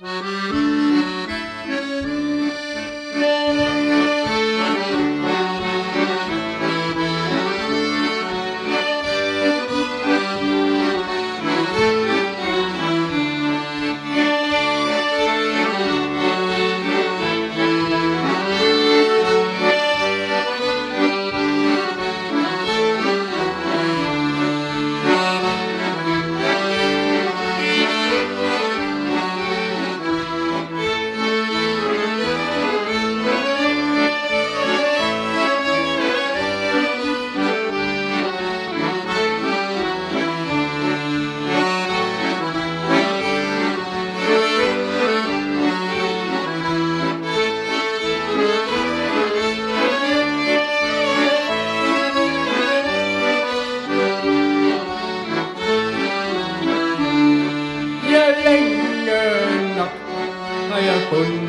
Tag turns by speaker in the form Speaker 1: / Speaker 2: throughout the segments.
Speaker 1: Ja,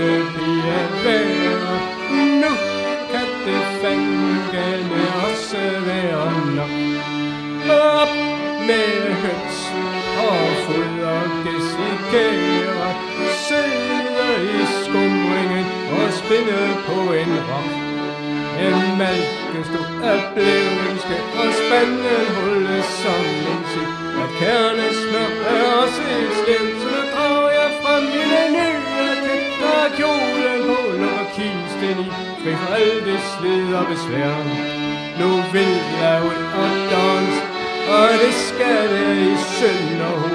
Speaker 1: jeg fundet pige være. Nu kan det fandme også være nok. Op med høns og foder desikere. Sidde i skumringen og spinde på en rock. En malkestol af blævenske og spanden hullet som en sig. At kernesmør er også et slev, kjolen på, lukker kisten i, fri for alt det slid og besvær. Nu vil jeg ud og dans, og det skal det i Sønderho.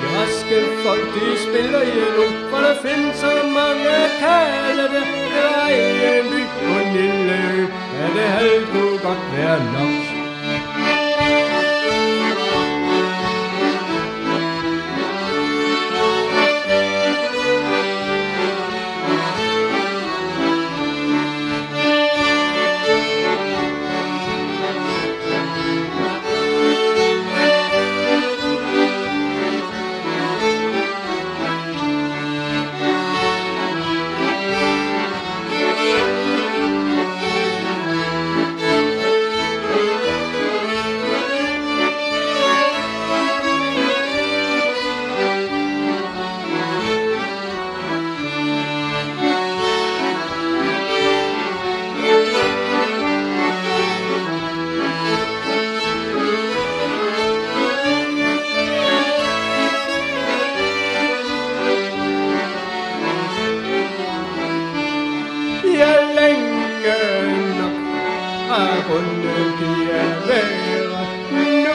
Speaker 1: De raske folk, de spiller i nu, for der findes så mange kalde det. Det er en by på en lille ø, ja, det halv kunne godt være nok. Har bundet piger være. Nu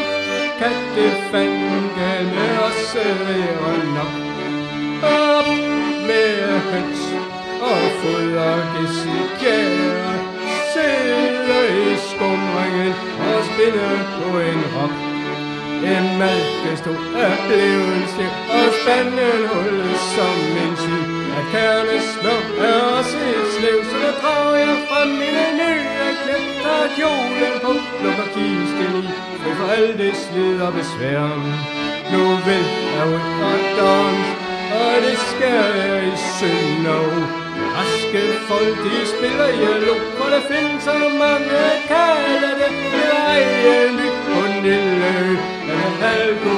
Speaker 1: kan det fandme også være nok. Op med høns og foder gesikere. Sidde i skumringen og spinde på en rock. En malkestol er blevet stiv og spanden hullet som en sig. At kernesmør er også et slev, så der drager jeg fra mine klæd. Kjolen på, lukker kisten i, fri for alt det slid og besvær. Nu vil jeg ud og dans, og det skal jeg i Sønderho. Raske folk, de spiller i lo, for der findes så mange kalder det. Det er en by på en lille ø, men